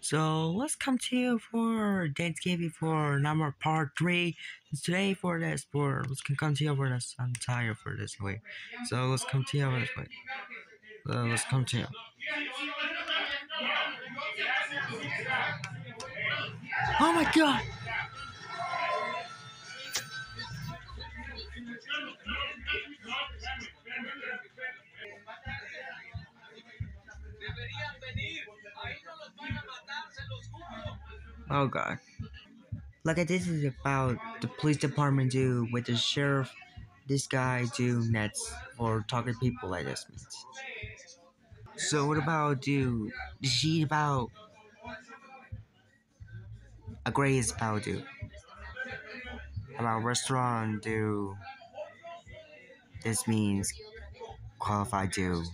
So let's continue for Thanksgiving for number part three. Today for this for let's continue for this. I'm tired for this way. So let's continue this way. Uh, let's continue. Oh my god! Oh god. Like this is about the police department do with the sheriff this guy do nets for talking to people like this means. So what about do sheet about a gray is about do about restaurant do this means qualified do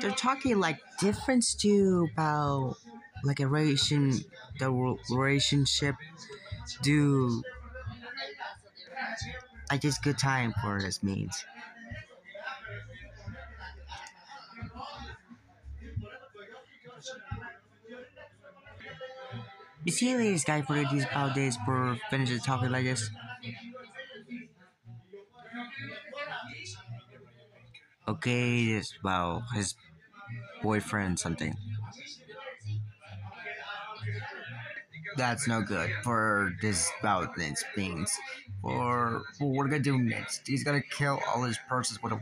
they're talking like difference to about like a relation the relationship do I just good time for this means. You see this guy for these about this for finishing topic like this? Okay, this about his boyfriend something. That's no good for this bout this means. For what we're gonna do next. He's gonna kill all his persons with a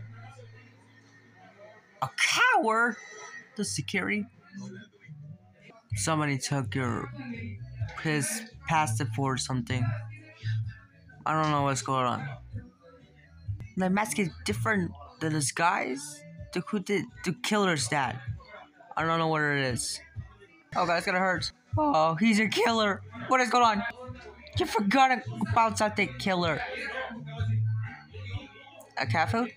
a coward. The security. Somebody took your his passport or something. I don't know what's going on. The mask is different than this guy's. The who did the killer's dad. I don't know what it is. Oh god, it's gonna hurt. Oh, he's a killer. What is going on? You forgot about something killer. A cat food?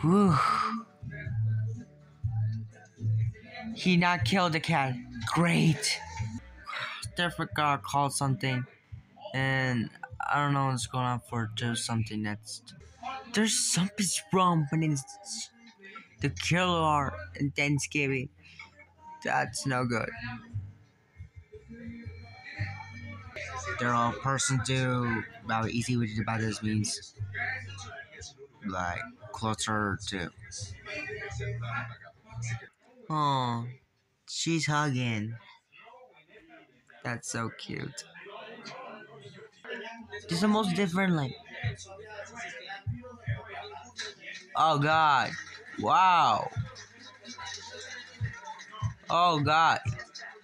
Whew. He not killed the cat. Great. I forgot called something. And I don't know what's going on for do something next. There's something's wrong but it's the killer in Thanksgiving. That's no good. They're all person to about easy which about this means like closer to Oh she's hugging. That's so cute. This is the most different like Oh god. Wow. Oh god.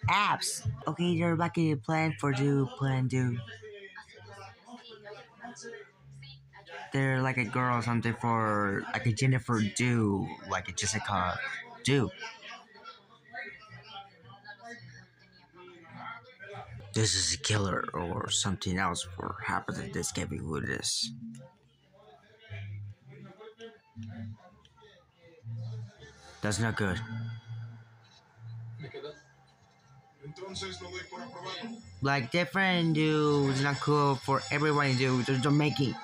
Apps. Okay, they're back in plan for do plan do. They're like a girl or something for like a Jennifer do, like a Jessica do. This is a killer or something else for happening this gaming with this. That's not good. Like different do is not cool for everyone do. They're, they're making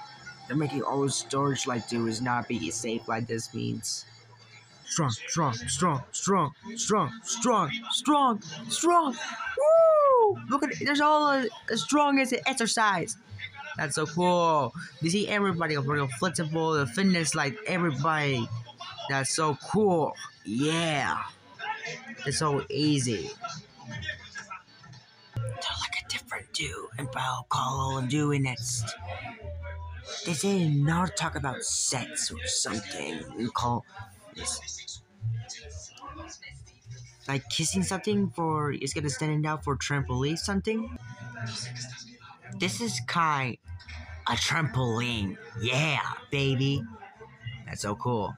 they're making all storage like do is not be safe like this means. Strong, strong, strong, strong, strong, strong, strong, strong. Woo! Look at it. There's all as strong as an exercise. That's so cool. You see everybody real flexible, the fitness like everybody. That's so cool. Yeah. It's so easy. They're like a different dude about Call and doing next. They say not talk about sex or something. We call this like kissing something for is gonna stand out for trampoline something. This is kind a trampoline. Yeah, baby. That's so cool.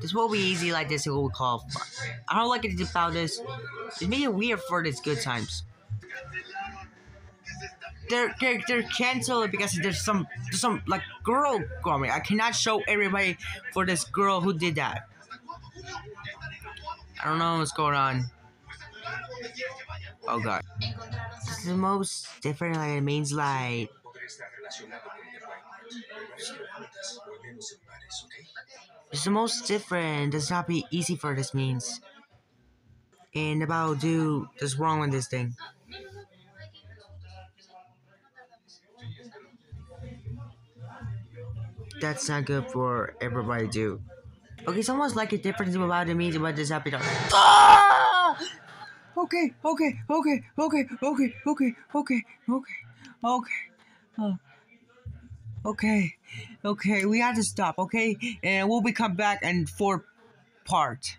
This will be easy like this. It will call fun. I don't like it about this. It's making weird for this good times. They're they're they're canceled because there's some there's some like girl going. I cannot show everybody for this girl who did that. I don't know what's going on. Oh god. This is the most different like it means like It's the most different. Does not be easy for this means. And about do that's wrong with this thing. That's not good for everybody to do. Okay, someone's like a difference about the means about this episode. Ah! Okay, okay, okay, okay, okay, okay, okay, okay, okay. Uh, okay, okay, we have to stop, okay? And we'll be come back in fourth part.